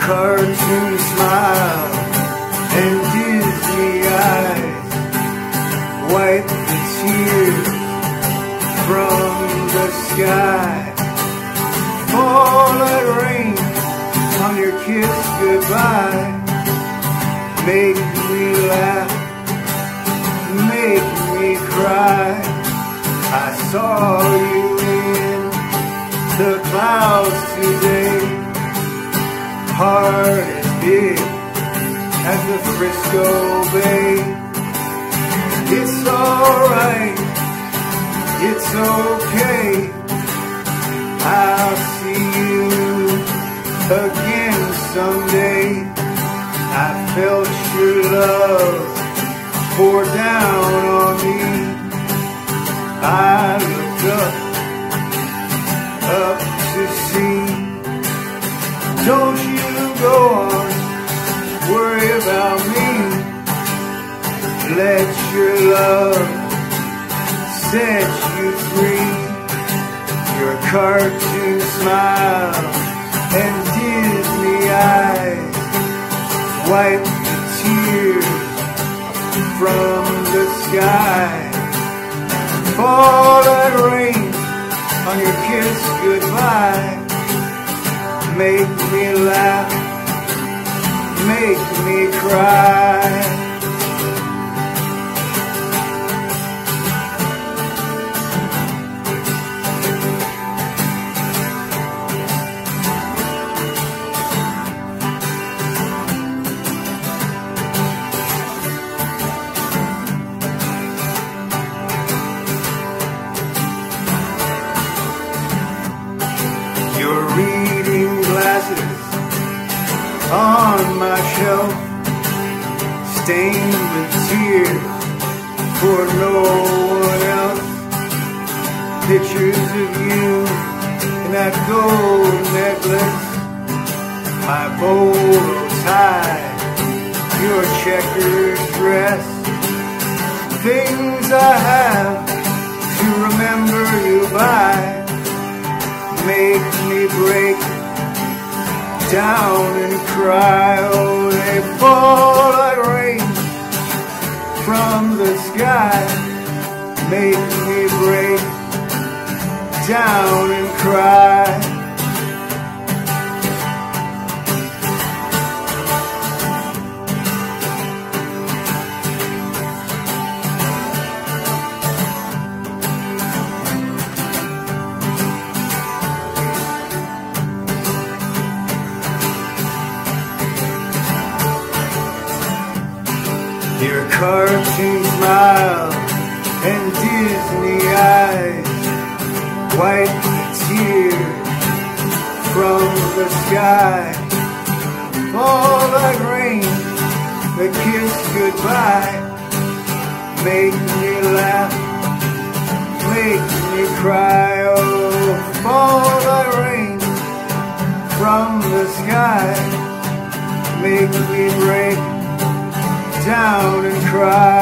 cartoon smile and Disney eyes wipe the tears from the sky. Fall like rain on your kiss goodbye. Make me laugh, make me cry. I saw you in the clouds today. Heart as big as the Frisco Bay. It's alright, it's okay. I'll see you again someday. I felt your love pour Don't you go on, worry about me. Let your love set you free. Your cartoon smile and Disney eyes wipe the tears from the sky. Fall like rain on your kiss goodbye. Make me laugh, make me cry. On my shelf, stained with tears for no one else. Pictures of you in that gold necklace, my bolo tie, your checkered dress. Things I have to remember you by make me break down and cry. Oh, they fall like rain from the sky. Make me break down and cry. Your cartoon smile and Disney eyes wipe the tears from the sky. Fall like rain, the kiss goodbye. Make me laugh, make me cry. Oh, fall like rain from the sky. Make me break down and cry.